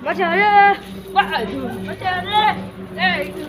Bắt chờ đi Bắt chờ đi Bắt chờ đi